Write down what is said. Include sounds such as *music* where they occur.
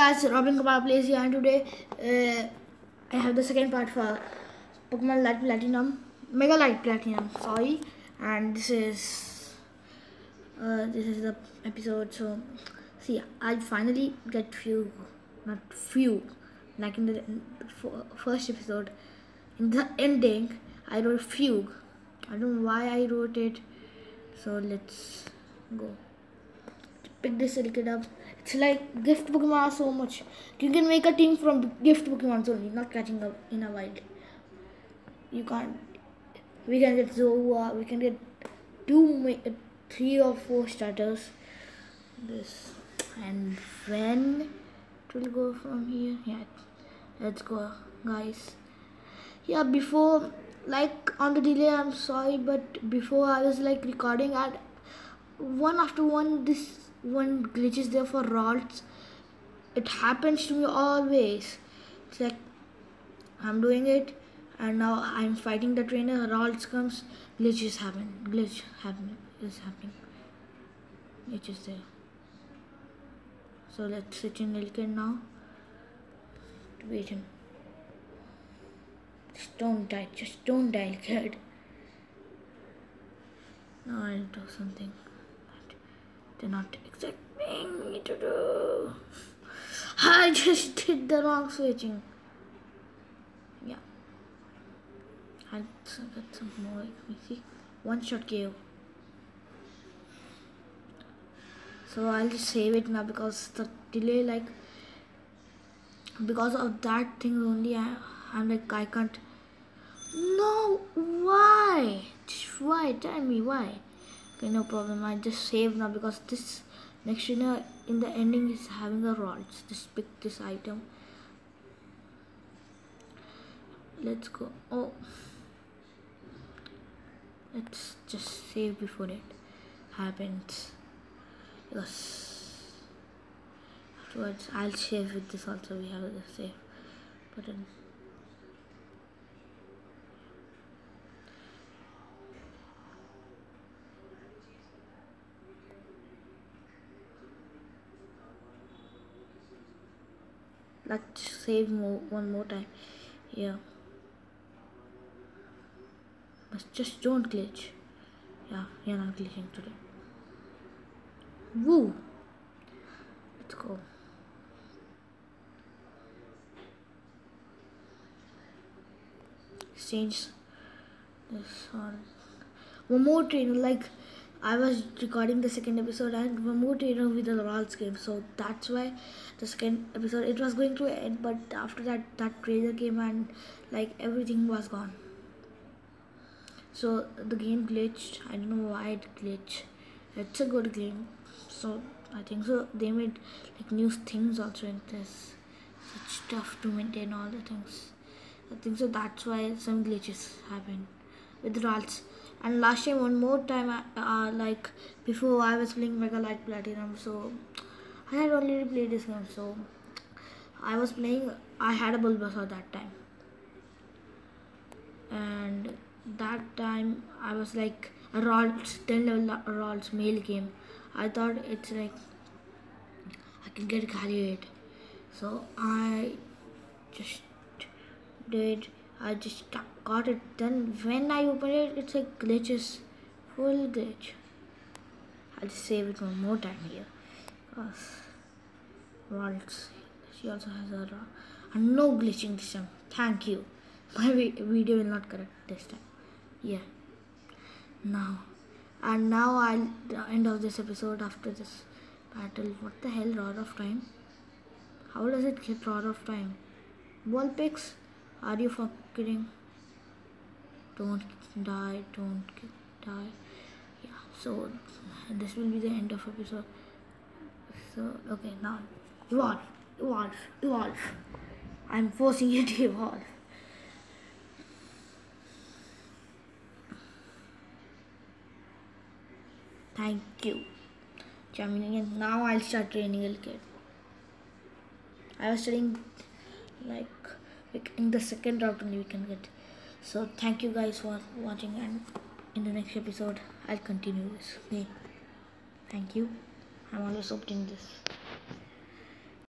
guys, Robin Kumar plays here and today uh, I have the second part for Pokemon Light Platinum, Mega Light Platinum, sorry, and this is uh, this is the episode. So, see, I finally get few, not few, like in the first episode, in the ending, I wrote fugue. I don't know why I wrote it. So let's go pick this Silicate up. It's like gift Pokemon so much. You can make a team from gift Pokemon only, not catching up in a wild. You can't. We can get Zoa. We can get two, three or four starters. This and when it will go from here. Yeah, let's go, guys. Yeah, before like on the delay, I'm sorry, but before I was like recording at one after one this one glitch is there for rods. It happens to me always. It's like i'm doing it and now i'm fighting the trainer. Rods comes glitches happen glitch happen is happening. Glitch is there. So let's switch in Ilkin now. Wait him just don't die just don't die kid. Now I'll do something they're not expecting me to do. I just did the wrong switching. Yeah. I'll get some more. Let me see. One shot KO. So I'll just save it now because the delay, like, because of that thing only, I, I'm like, I can't. No, why? Why? Tell me why okay no problem. I just save now because this next trainer in the ending is having a rod just pick this item. Let's go. Oh. Let's just save before it happens. Yes. Afterwards I'll save with this also. We have the save button let's save more one more time. Yeah. But just don't glitch. Yeah you're not glitching today. Woo! Let's go. Change this one one more trainer like I was recording the second episode and one you know with the Royals game, so that's why the second episode it was going to end, but after that that trailer came and like everything was gone. So the game glitched. I don't know why it glitched. It's a good game, so I think so. They made like new things also in this, such stuff to maintain all the things. I think so. That's why some glitches happen with Royals and last time one more time uh, like before I was playing Mega Light Platinum so I had only played this game so I was playing I had a Bulbasaur that time. And that time I was like a Rods 10 level Rods male game. I thought it's like I can get carried. So I just did I just got it then when I open it it's like glitches full glitch. I'll just save it one more time here. Waltz she also has a and no glitching this time. Thank you. *laughs* My video will not correct this time. Yeah. Now. And now I'll end of this episode after this battle. What the hell? Rod of time. How does it get rod of time? Vulpix are you fucking don't die don't die. Yeah so this will be the end of episode. So okay now evolve evolve evolve. I'm forcing you to evolve. Thank you. Jamming and now i'll start training a kid i was studying like in the second route only we can get. So thank you guys for watching and in the next episode i'll continue this. Okay thank you. I'm always opening this